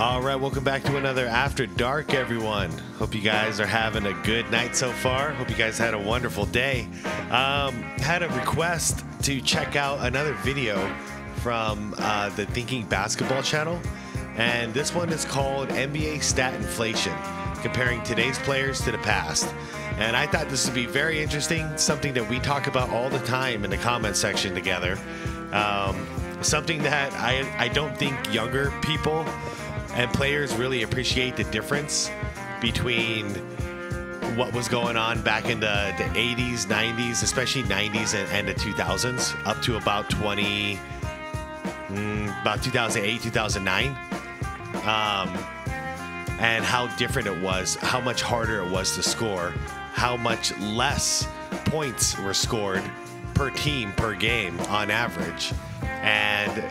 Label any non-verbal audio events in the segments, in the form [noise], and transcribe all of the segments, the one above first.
All right, welcome back to another After Dark, everyone. Hope you guys are having a good night so far. Hope you guys had a wonderful day. Um, had a request to check out another video from uh, the Thinking Basketball channel, and this one is called NBA Stat Inflation, comparing today's players to the past. And I thought this would be very interesting, something that we talk about all the time in the comment section together. Um, something that I, I don't think younger people and players really appreciate the difference between what was going on back in the, the 80s, 90s, especially 90s and, and the 2000s, up to about 20, mm, about 2008, 2009. Um, and how different it was, how much harder it was to score, how much less points were scored per team per game on average. And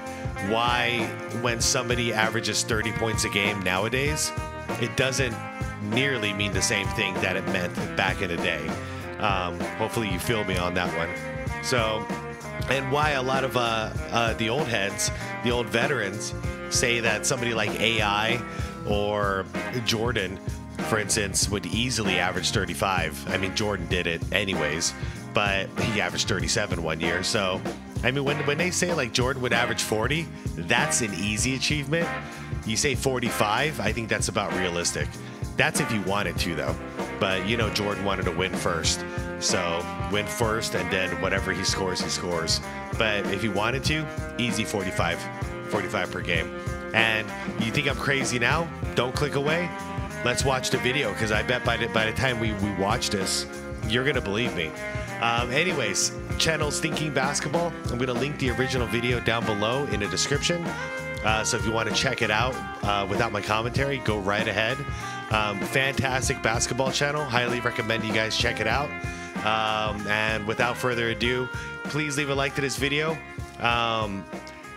why, when somebody averages 30 points a game nowadays, it doesn't nearly mean the same thing that it meant back in the day. Um, hopefully, you feel me on that one. So, and why a lot of uh, uh, the old heads, the old veterans, say that somebody like AI or Jordan, for instance, would easily average 35. I mean, Jordan did it anyways, but he averaged 37 one year. So, I mean, when, when they say like Jordan would average 40, that's an easy achievement. You say 45, I think that's about realistic. That's if you wanted to, though. But you know, Jordan wanted to win first. So win first, and then whatever he scores, he scores. But if he wanted to, easy 45, 45 per game. And you think I'm crazy now? Don't click away. Let's watch the video because I bet by the, by the time we, we watch this, you're going to believe me. Um, anyways, channel's Thinking Basketball. I'm going to link the original video down below in the description. Uh, so if you want to check it out uh, without my commentary, go right ahead. Um, fantastic basketball channel. Highly recommend you guys check it out. Um, and without further ado, please leave a like to this video. Um,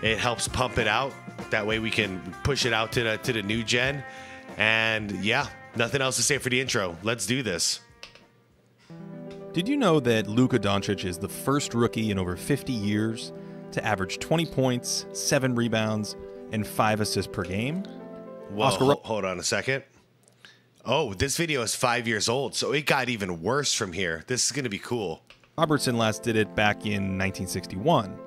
it helps pump it out. That way we can push it out to the, to the new gen. And yeah, nothing else to say for the intro. Let's do this. Did you know that Luka Doncic is the first rookie in over 50 years to average 20 points, 7 rebounds, and 5 assists per game? Whoa, Oscar- ho- hold on a second. Oh, this video is five years old, so it got even worse from here. This is going to be cool. Robertson last did it back in 1961.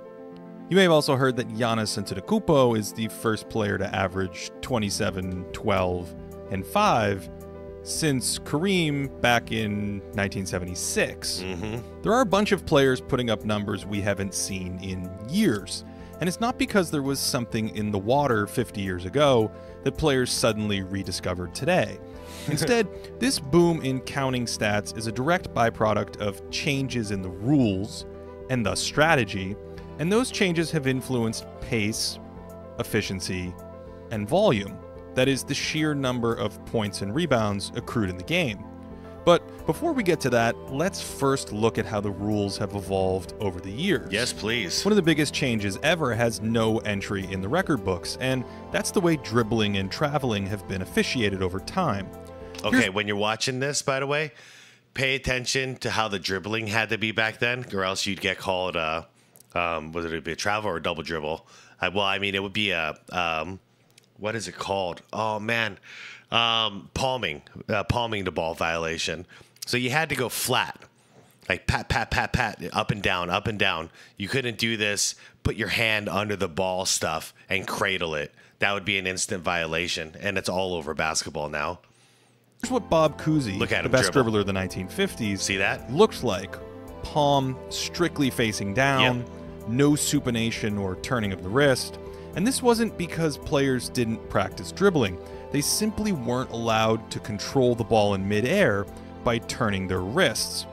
You may have also heard that Giannis Antetokounmpo is the first player to average 27, 12, and 5 since Kareem back in 1976. Mm-hmm. There are a bunch of players putting up numbers we haven't seen in years. And it's not because there was something in the water 50 years ago that players suddenly rediscovered today. [laughs] Instead, this boom in counting stats is a direct byproduct of changes in the rules and thus strategy, and those changes have influenced pace, efficiency, and volume. That is, the sheer number of points and rebounds accrued in the game. But before we get to that, let's first look at how the rules have evolved over the years. Yes, please. One of the biggest changes ever has no entry in the record books, and that's the way dribbling and traveling have been officiated over time. Okay, when you're watching this, by the way, pay attention to how the dribbling had to be back then, or else you'd get called, uh, um, whether it be a travel or a double dribble. Uh, well, I mean, it would be a, um, what is it called? Oh, man. Um, palming, uh, palming the ball violation. So you had to go flat, like pat, pat, pat, pat, up and down, up and down. You couldn't do this, put your hand under the ball stuff and cradle it. That would be an instant violation, and it's all over basketball now. Here's what Bob Cousy, Look at the best dribble. dribbler of the 1950s, See that? looked like. Palm strictly facing down, Yep. no supination or turning of the wrist. And this wasn't because players didn't practice dribbling. They simply weren't allowed to control the ball in midair by turning their wrists.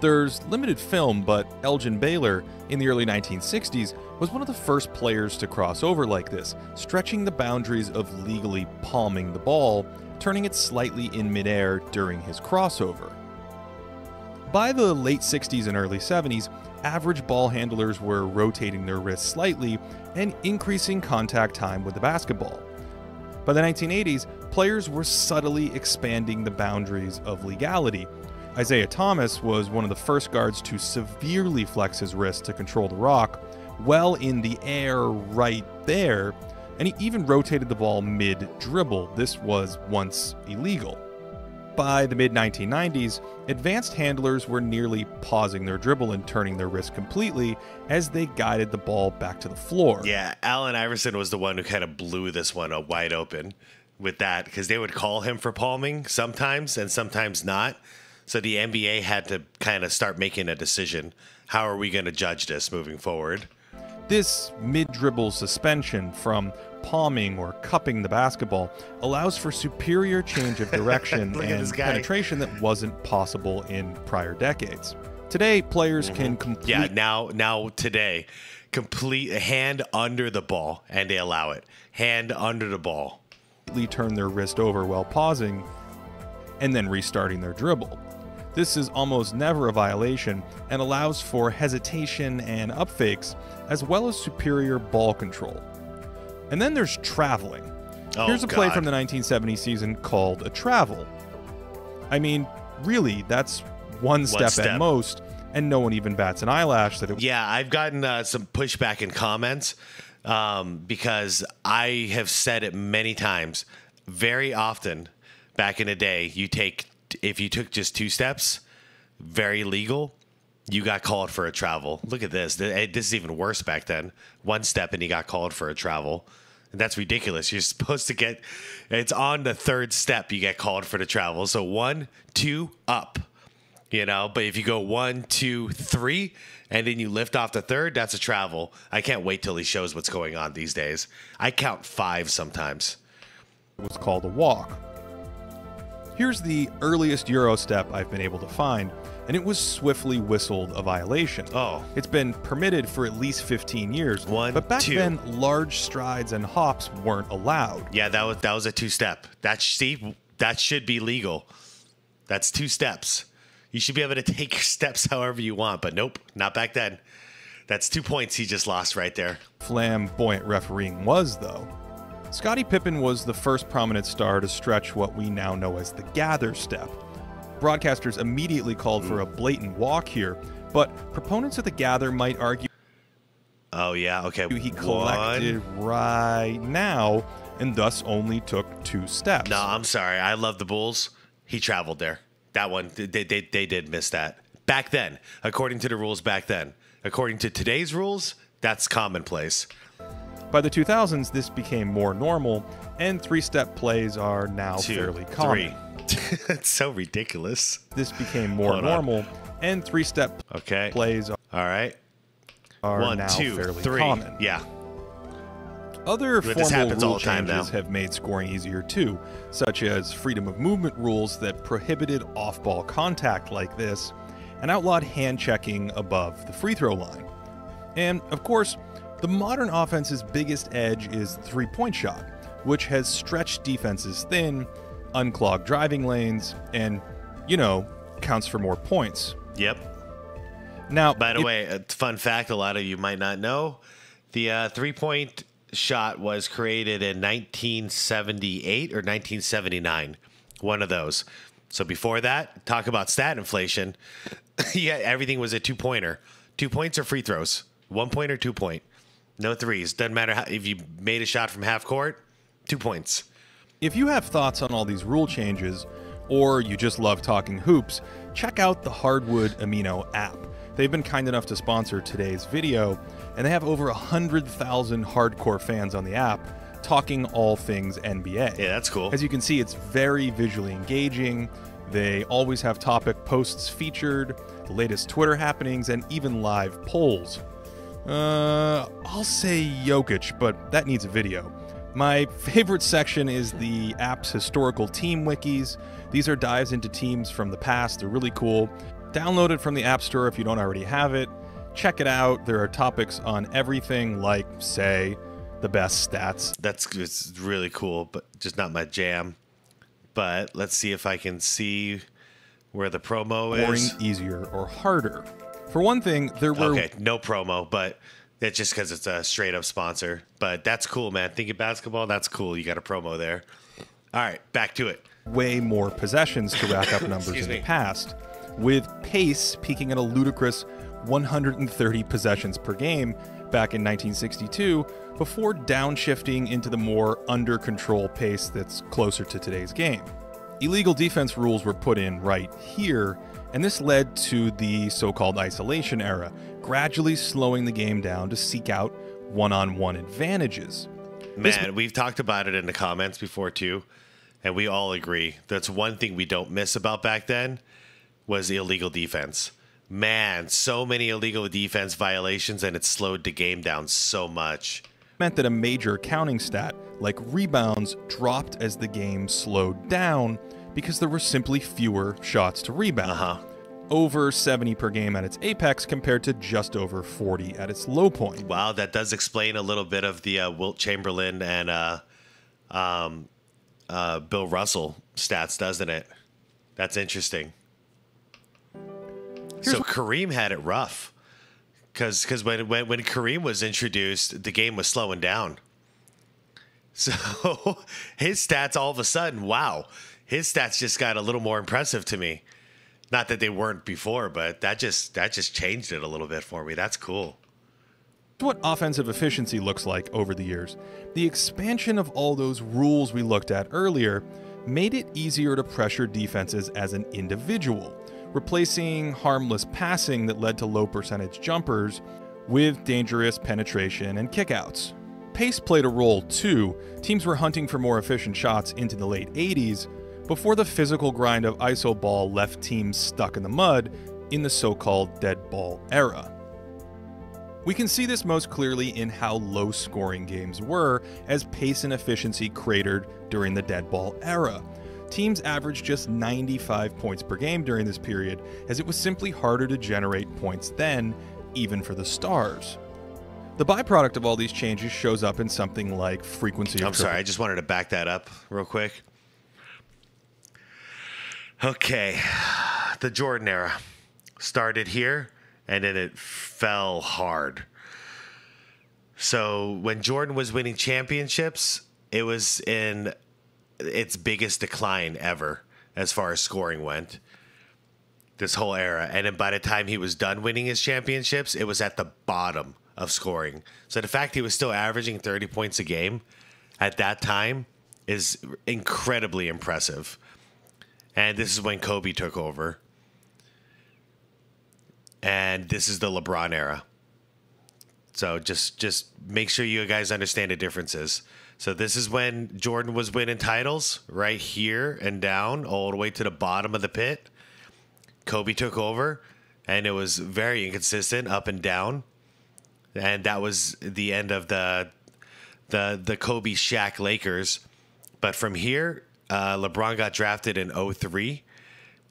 There's limited film, but Elgin Baylor in the early 1960s was one of the first players to cross over like this, stretching the boundaries of legally palming the ball, turning it slightly in midair during his crossover. By the late 60s and early 70s, average ball handlers were rotating their wrists slightly and increasing contact time with the basketball. By the 1980s, players were subtly expanding the boundaries of legality. Isiah Thomas was one of the first guards to severely flex his wrist to control the rock, well in the air right there, and he even rotated the ball mid dribble. This was once illegal. By the mid 1990s, advanced handlers were nearly pausing their dribble and turning their wrist completely as they guided the ball back to the floor. Yeah, Allen Iverson was the one who kind of blew this one up wide open with that because they would call him for palming sometimes and sometimes not. So the NBA had to kind of start making a decision. How are we going to judge this moving forward? This mid dribble suspension from palming or cupping the basketball allows for superior change of [laughs] direction Look at this and penetration that wasn't possible in prior decades. Today, players can complete Mm-hmm. Yeah, now now today, complete hand under the ball and they allow it. Hand under the ball. turn their wrist over while pausing and then restarting their dribble. This is almost never a violation and allows for hesitation and upfakes, as well as superior ball control. And then there's traveling. Oh, Here's a play from the 1970 season called a travel. I mean, really, that's one step, step. at most, and no one even bats an eyelash that it Yeah, I've gotten uh, some pushback in comments um, because I have said it many times. Very often, back in the day, you take if you took just two steps, very legal. You got called for a travel. Look at this. Eh, This is even worse back then. One step and you got called for a travel. And that's ridiculous. You're [laughs] supposed to get it's on the third step you get called for the travel. So one, two, up you know but if you go one two three and then you lift off the third that's a travel i can't wait till he shows what's going on these days i count five sometimes It was called a walk. Here's the earliest Euro step I've been able to find, and it was swiftly whistled a violation. Oh. It's been permitted for at least 15 years, One, but back two. then, large strides and hops weren't allowed. yeah that was that was a two step that see that should be legal that's two steps you should be able to take your [laughs] steps however you want but nope not back then that's two points he just lost right there Flamboyant refereeing was, though. Scottie Pippen was the first prominent star to stretch what we now know as the gather step. Broadcasters immediately called for a mm. blatant walk here, but proponents of the gather might argue oh yeah okay he One. collected right now and thus only took two steps. No, I'm sorry. I love the Bulls. He traveled there. That one, they, they, they did miss that. Back then, according to the rules back then. According to today's rules, that's commonplace. By the 2000s, this became more normal, and three step plays are now Two, fairly common. three. [laughs] it's so ridiculous. This became more Hold on. normal, and three step Okay. plays All right. are One, now two, fairly three. common. Yeah. Other This formal rule changes have made scoring easier too, such as freedom of movement rules that prohibited off ball contact like this and outlawed hand checking above the free throw line. And of course, the modern offense's biggest edge is the three point shot, which has stretched defenses thin, unclogged driving lanes, and, you know, counts for more points. Yep. Now, By the it- way, a fun fact a lot of you might not know the uh, three point shot was created in 1978 or 1979. One of those. So before that, talk about stat inflation. [laughs] yeah, everything was a two pointer. Two points or free throws. One point or two point. No threes. Doesn't matter how, if you made a shot from half court, two points. If you have thoughts on all these rule changes, or you just love talking hoops, check out the Hardwood Amino app. They've been kind enough to sponsor today's video, and they have over 100,000 hardcore fans on the app talking all things NBA. Yeah, that's cool. As you can see, it's very visually engaging. They always have topic posts featured, the latest Twitter happenings, and even live polls. Uh, I'll say Jokic, but that needs a video. My favorite section is the app's historical team wikis. These are dives into teams from the past. They're really cool. Download it from the App Store if you don't already have it. Check it out. There are topics on everything, like, say, the best stats That's it's really cool, but just not my jam. But let's see if I can see where the promo scoring is. easier or harder. For one thing, there were Okay, no promo, but that's just because it's a straight up sponsor. But that's cool, man. Thinking basketball, that's cool. You got a promo there. All right, back to it. way more possessions to rack up [laughs] numbers in the past, with pace peaking at a ludicrous 130 possessions per game back in 1962 before downshifting into the more under control pace that's closer to today's game. Illegal defense rules were put in right here, and this led to the so called isolation era, gradually slowing the game down to seek out one on one advantages. Man, we've talked about it in the comments before too, and we all agree that's one thing we don't miss about back then was the illegal defense. Man, so many illegal defense violations, and it slowed the game down so much. Meant that a major counting stat, like rebounds, dropped as the game slowed down because there were simply fewer shots to rebound. Uh huh. Over 70 per game at its apex compared to just over 40 at its low point. Wow, that does explain a little bit of the uh, Wilt Chamberlain and uh, um, uh, Bill Russell stats, doesn't it? That's interesting. so Kareem had it rough because because when, when when Kareem was introduced, the game was slowing down. [laughs] So his stats all of a sudden, wow, his stats just got a little more impressive to me. Not that they weren't before, but that just that just changed it a little bit for me. That's cool. what offensive efficiency looks like over the years. The expansion of all those rules we looked at earlier made it easier to pressure defenses as an individual, replacing harmless passing that led to low percentage jumpers with dangerous penetration and kickouts. Pace played a role too. Teams were hunting for more efficient shots into the late 80s before the physical grind of iso ball left teams stuck in the mud in the so-called dead ball era. We can see this most clearly in how low scoring games were as pace and efficiency cratered during the dead ball era. Teams averaged just 95 points per game during this period, as it was simply harder to generate points then, even for the stars. The byproduct of all these changes shows up in something like frequency of I'm sorry, I just wanted to back that up real quick. Okay, the Jordan era started here and then it fell hard. So when Jordan was winning championships, it was in its biggest decline ever as far as scoring went. This whole era. And then by the time he was done winning his championships, it was at the bottom of scoring. So the fact he was still averaging 30 points a game at that time is incredibly impressive. And this is when Kobe took over. And this is the LeBron era. So just just make sure you guys understand the differences. So this is when Jordan was winning titles right here and down all the way to the bottom of the pit. Kobe took over and it was very inconsistent up and down. And that was the end of the the the Kobe Shaq Lakers. But from here, uh, LeBron got drafted in 03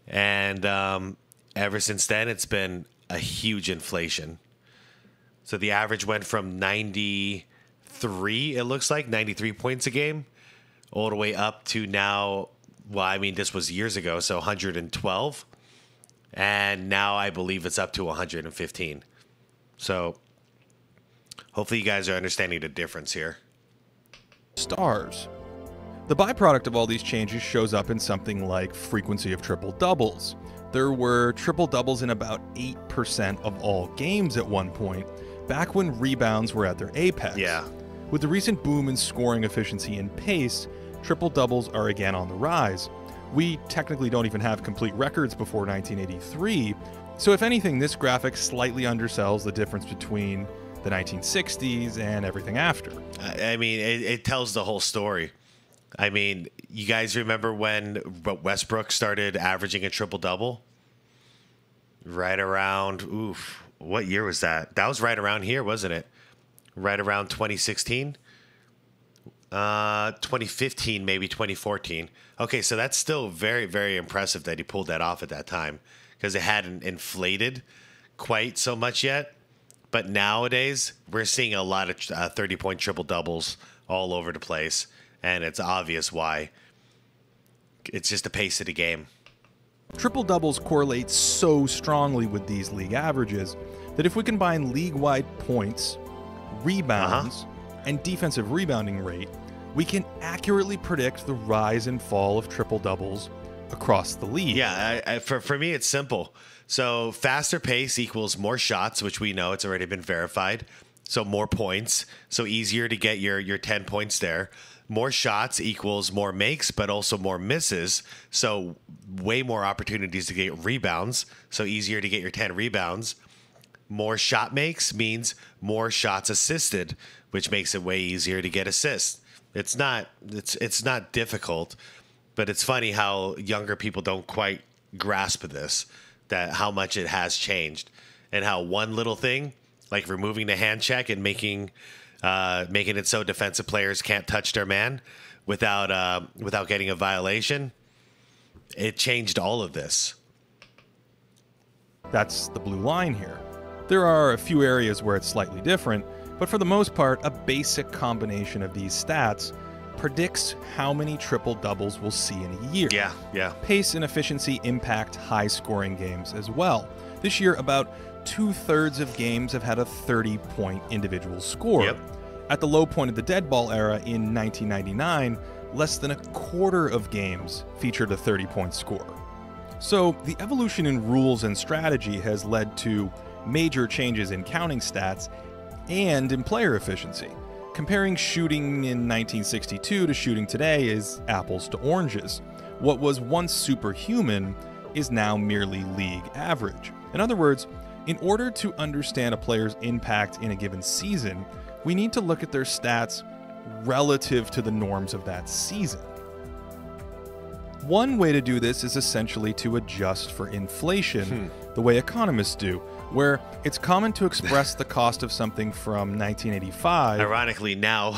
and um, ever since then it's been a huge inflation. So the average went from 93, it looks like, 93 points a game, all the way up to now. Well, I mean, this was years ago, so 112. And now I believe it's up to 115. So hopefully you guys are understanding the difference here. stars. The byproduct of all these changes shows up in something like frequency of triple doubles. There were triple doubles in about 8% of all games at one point, back when rebounds were at their apex. Yeah. With the recent boom in scoring efficiency and pace, triple doubles are again on the rise. We technically don't even have complete records before 1983, so if anything, this graphic slightly undersells the difference between the 1960s and everything after. I mean, it, it tells the whole story. I mean, you guys remember when Westbrook started averaging a triple double? Right around, oof, what year was that? That was right around here, wasn't it? Right around 2016? Uh, 2015, maybe 2014. Okay, so that's still very, very impressive that he pulled that off at that time because it hadn't inflated quite so much yet. But nowadays, we're seeing a lot of uh, 30 point triple doubles all over the place. And it's obvious why. It's just the pace of the game. Triple doubles correlate so strongly with these league averages that if we combine league wide points, rebounds, uh-huh. and defensive rebounding rate, we can accurately predict the rise and fall of triple doubles across the league. Yeah, I, I, for, for me, it's simple. So faster pace equals more shots, which we know it's already been verified. so more points, so easier to get your your 10 points there. More shots equals more makes, but also more misses. So way more opportunities to get rebounds, so easier to get your 10 rebounds. More shot makes means more shots assisted, which makes it way easier to get assists. It's not it's it's not difficult, but it's funny how younger people don't quite grasp this that how much it has changed and how one little thing like removing the hand check and making uh, making it so defensive players can't touch their man without uh, without getting a violation. It changed all of this. That's the blue line here. There are a few areas where it's slightly different, but for the most part, a basic combination of these stats predicts how many triple doubles we'll see in a year. Yeah, yeah. Pace and efficiency impact high scoring games as well. This year, about two thirds of games have had a 30 point individual score. Yep. At the low point of the dead ball era in 1999, less than a quarter of games featured a 30 point score. So, the evolution in rules and strategy has led to major changes in counting stats and in player efficiency. Comparing shooting in 1962 to shooting today is apples to oranges. What was once superhuman is now merely league average. In other words, in order to understand a player's impact in a given season, we need to look at their stats relative to the norms of that season. One way to do this is essentially to adjust for inflation, hmm. the way economists do, where it's common to express the cost of something from 1985. Ironically, now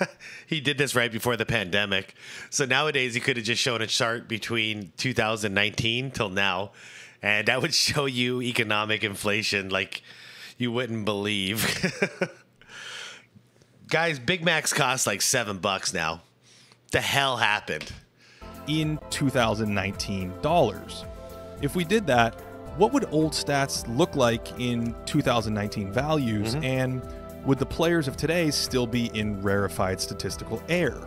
[laughs] he did this right before the pandemic. So nowadays, he could have just shown a chart between 2019 till now, and that would [laughs] show you economic inflation like you wouldn't believe. [laughs] Guys, Big Macs cost like seven bucks now. The hell happened? in 2019 dollars. If we did that, what would old stats look like in 2019 values mm-hmm. and would the players of today still be in rarefied statistical air?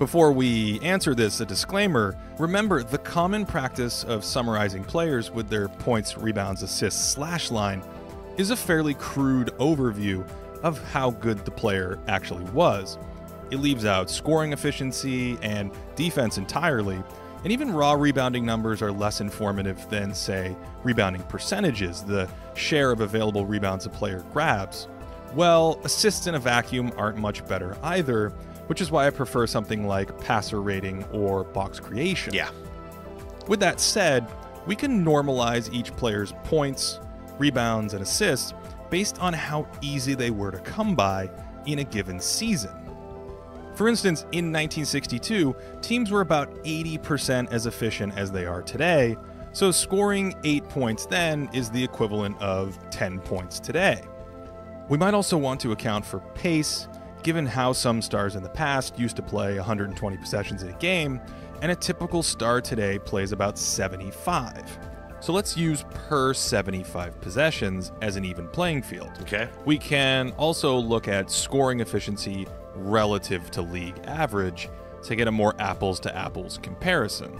Before we answer this, a disclaimer remember the common practice of summarizing players with their points, rebounds, assists, slash line is a fairly crude overview of how good the player actually was. It leaves out scoring efficiency and defense entirely, and even raw rebounding numbers are less informative than, say, rebounding percentages, the share of available rebounds a player grabs. Well, assists in a vacuum aren't much better either, which is why I prefer something like passer rating or box creation. Yeah. With that said, we can normalize each player's points, rebounds, and assists based on how easy they were to come by in a given season. For instance, in 1962, teams were about 80% as efficient as they are today, so scoring 8 points then is the equivalent of 10 points today. We might also want to account for pace, given how some stars in the past used to play 120 possessions in a game, and a typical star today plays about 75. So let's use per 75 possessions as an even playing field. Okay. We can also look at scoring efficiency relative to league average to get a more apples to apples comparison.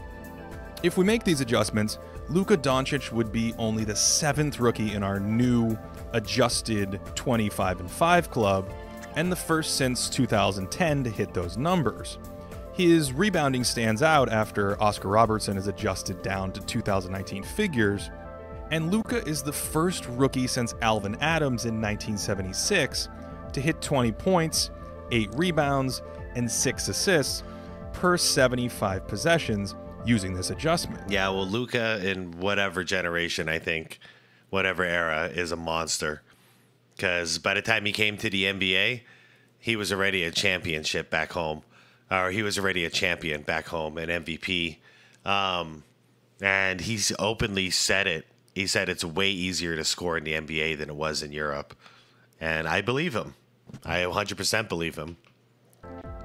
If we make these adjustments, Luka Doncic would be only the seventh rookie in our new adjusted 25 and 5 club and the first since 2010 to hit those numbers. His rebounding stands out after Oscar Robertson is adjusted down to 2019 figures, and Luka is the first rookie since Alvan Adams in 1976 to hit 20 points, 8 rebounds, and 6 assists per 75 possessions using this adjustment. Yeah, well, Luka in whatever generation, I think, whatever era, is a monster. Because by the time he came to the NBA, he was already a championship back home, or he was already a champion back home, an MVP. Um, and he's openly said it. He said it's way easier to score in the NBA than it was in Europe. And I believe him. I 100% believe him.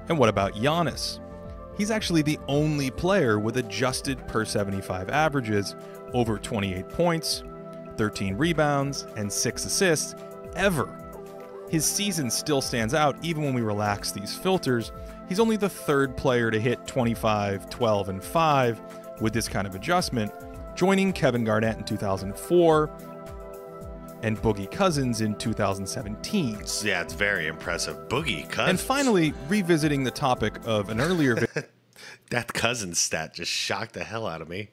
And what about Giannis? He's actually the only player with adjusted per 75 averages over 28 points, 13 rebounds, and 6 assists ever. His season still stands out even when we relax these filters. He's only the third player to hit 25, 12, and 5 with this kind of adjustment, joining Kevin Garnett in 2004 and Boogie Cousins in 2017. Yeah, it's very impressive. Boogie Cousins. And finally, revisiting the topic of an earlier vi- [laughs] that Cousins stat just shocked the hell out of me.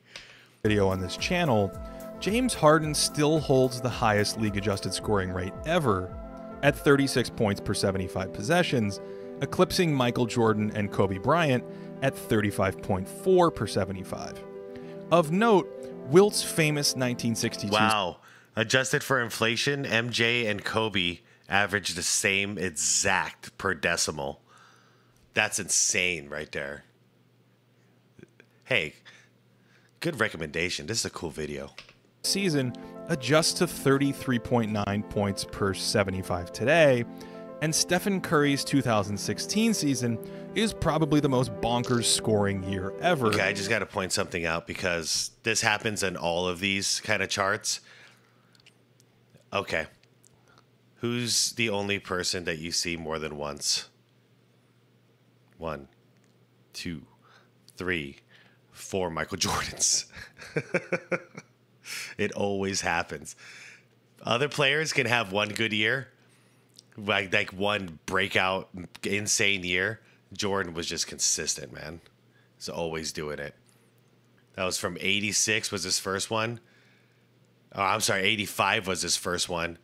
video on this channel, James Harden still holds the highest league adjusted scoring rate ever at 36 points per 75 possessions, eclipsing Michael Jordan and Kobe Bryant at 35.4 per 75. Of note, Wilt's famous 1962 Wow. Adjusted for inflation, MJ and Kobe averaged the same exact per decimal. That's insane right there. Hey, good recommendation. This is a cool video. season adjusts to 33.9 points per 75 today, and Stephen Curry's 2016 season is probably the most bonkers scoring year ever. Okay, I just got to point something out because this happens in all of these kind of charts. Okay. Who's the only person that you see more than once? One, two, three, four Michael [laughs] Jordans. [laughs] [laughs] it always happens. Other players can have one good year, like like one breakout insane year. Jordan was just consistent, man. He's always doing it. That was from 86 was his first one. Oh, I'm sorry, 85 was his first one.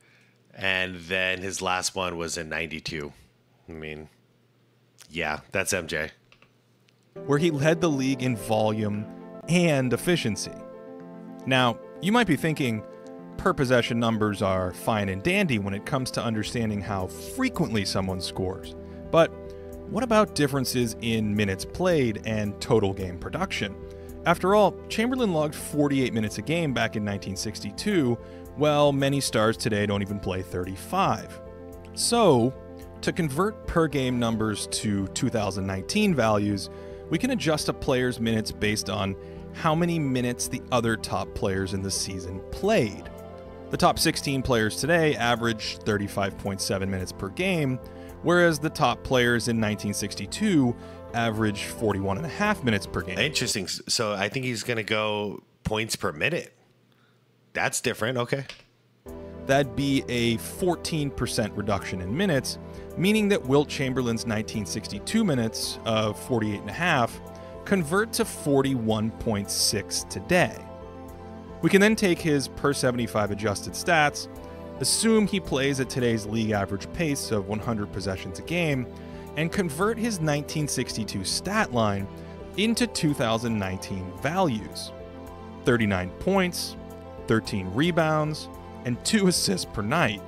And then his last one was in 92. I mean, yeah, that's MJ. where he led the league in volume and efficiency. Now, you might be thinking per possession numbers are fine and dandy when it comes to understanding how frequently someone scores. But what about differences in minutes played and total game production? After all, Chamberlain logged 48 minutes a game back in 1962, while many stars today don't even play 35. So, to convert per game numbers to 2019 values, we can adjust a player's minutes based on how many minutes the other top players in the season played. The top 16 players today average 35.7 minutes per game, whereas the top players in 1962 average 41 and a half minutes per game. Interesting. So I think he's going to go points per minute. That's different. Okay. That'd be a 14% reduction in minutes, meaning that Wilt Chamberlain's 1962 minutes of 48 and a half convert to 41.6 today. We can then take his per 75 adjusted stats, assume he plays at today's league average pace of 100 possessions a game, and convert his 1962 stat line into 2019 values 39 points, 13 rebounds, and 2 assists per night.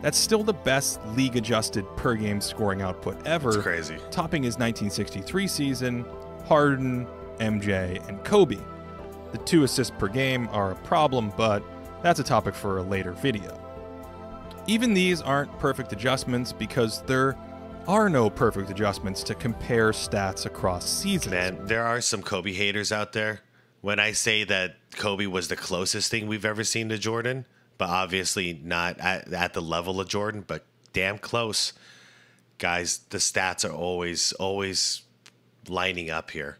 That's still the best league adjusted per game scoring output ever, It's crazy. topping his 1963 season, Harden, MJ, and Kobe. The two assists per game are a problem, but that's a topic for a later video. Even these aren't perfect adjustments because there are no perfect adjustments to compare stats across seasons. Man, there are some Kobe haters out there. When I say that Kobe was the closest thing we've ever seen to Jordan, but obviously not at, at the level of Jordan, but damn close. Guys, the stats are always, always lining up here.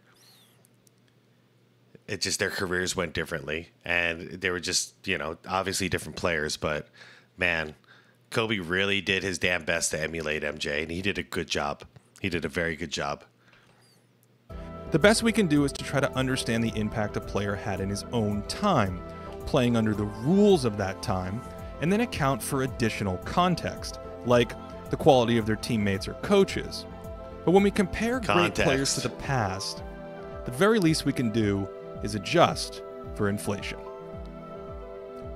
It just their careers went differently, and they were just, you know, obviously different players, but man, Kobe really did his damn best to emulate MJ, and he did a good job. He did a very good job. The best we can do is to try to understand the impact a player had in his own time, playing under the rules of that time, and then account for additional context, like the quality of their teammates or coaches. But when we compare great players to the past, the very least we can do is adjust for inflation.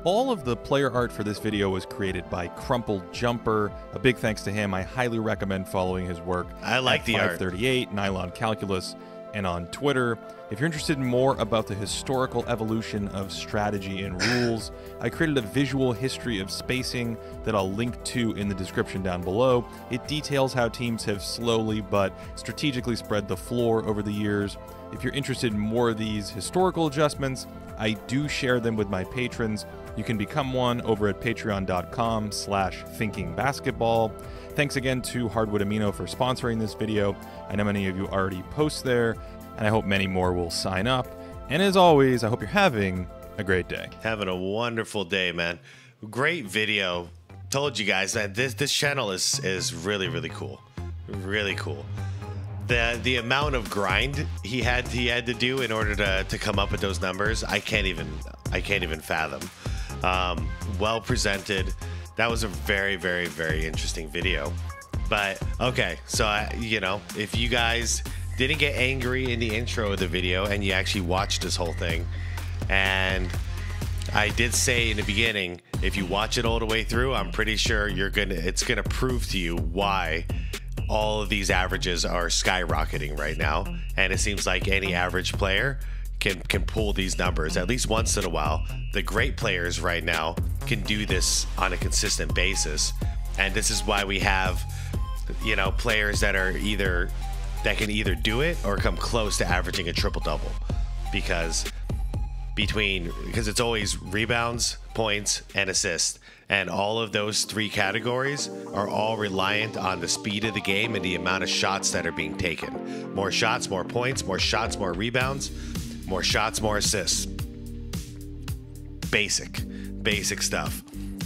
All of the player art for this video was created by Crumpled Jumper. A big thanks to him. I highly recommend following his work. I like the art. 538 Nylon Calculus and on Twitter. If you're interested in more about the historical evolution of strategy and [coughs] rules, I created a visual history of spacing that I'll link to in the description down below. It details how teams have slowly but strategically spread the floor over the years. If you're interested in more of these historical adjustments, I do share them with my patrons. You can become one over at patreon.com slash thinkingbasketball. Thanks again to Hardwood Amino for sponsoring this video. I know many of you already post there, and I hope many more will sign up. And as always, I hope you're having a great day. Having a wonderful day, man. great video. Told you guys that this this channel is is really really cool, really cool. The the amount of grind he had he had to do in order to to come up with those numbers, I can't even I can't even fathom. Um, well presented. That was a very very very interesting video. But okay, so I, you know, if you guys didn't get angry in the intro of the video and you actually watched this whole thing, and I did say in the beginning, if you watch it all the way through, I'm pretty sure you're gonna it's gonna prove to you why all of these averages are skyrocketing right now. And it seems like any average player can can pull these numbers at least once in a while. The great players right now can do this on a consistent basis. And this is why we have you know players that are either that can either do it or come close to averaging a triple double because between because it's always rebounds, points, and assists. And all of those three categories are all reliant on the speed of the game and the amount of shots that are being taken. More shots, more points, more shots, more rebounds, more shots, more assists. Basic, basic stuff.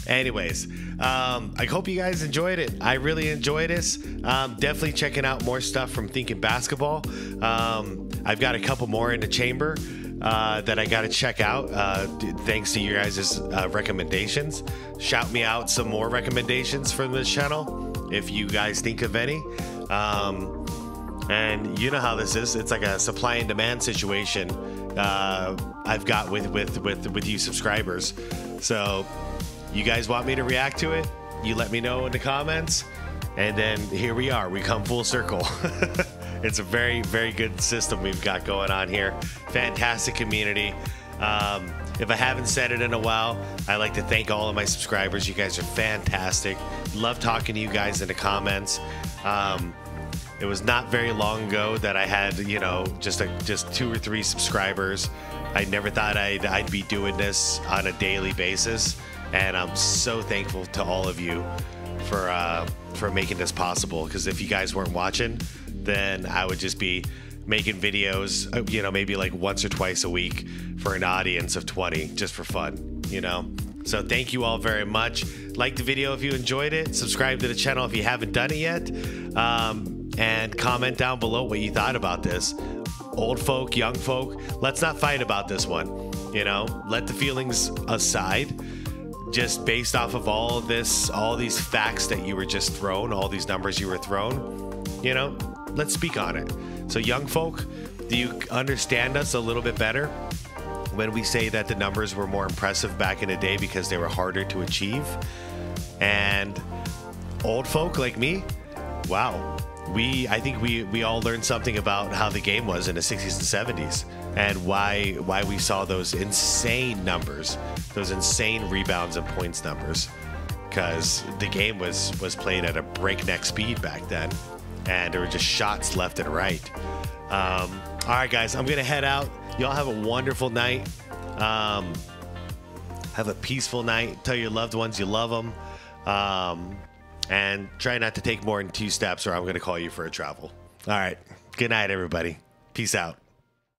Anyways, um, I hope you guys enjoyed it. I really enjoyed this. Um, definitely checking out more stuff from Thinking Basketball. Um, I've got a couple more in the chamber uh, that I got to check out. Uh, thanks to you guys' uh, recommendations. Shout me out some more recommendations from this channel if you guys think of any. Um, and you know how this is. It's like a supply and demand situation. Uh, I've got with with with with you subscribers. So you guys want me to react to it? You let me know in the comments. And then here we are. We come full circle. [laughs] it's a very, very good system we've got going on here. Fantastic community. Um, if I haven't said it in a while, I'd like to thank all of my subscribers. You guys are fantastic. Love talking to you guys in the comments. Um, it was not very long ago that I had, you know, just a, just two or three subscribers. I never thought I'd, I'd be doing this on a daily basis, and I'm so thankful to all of you for uh, for making this possible. Because if you guys weren't watching, then I would just be making videos, uh, you know, maybe like once or twice a week for an audience of 20 just for fun, you know? So thank you all very much. Like the video if you enjoyed it. Subscribe to the channel if you haven't done it yet. Um, and comment down below what you thought about this. Old folk, young folk, let's not fight about this one. You know, let the feelings aside just based off of all this, all these facts that you were just thrown, all these numbers you were thrown, you know, let's speak on it. So, young folk, do you understand us a little bit better when we say that the numbers were more impressive back in the day because they were harder to achieve? And old folk like me, wow, we I think we we all learned something about how the game was in the 60s and 70s and why why we saw those insane numbers, those insane rebounds and points numbers because the game was was played at a breakneck speed back then and there were just shots left and right. Um, all right, guys, I'm gonna head out. Y'all have a wonderful night. Um, have a peaceful night. Tell your loved ones you love them. Um, and try not to take more than two steps or I'm going to call you for a travel. All right. Good night, everybody. Peace out.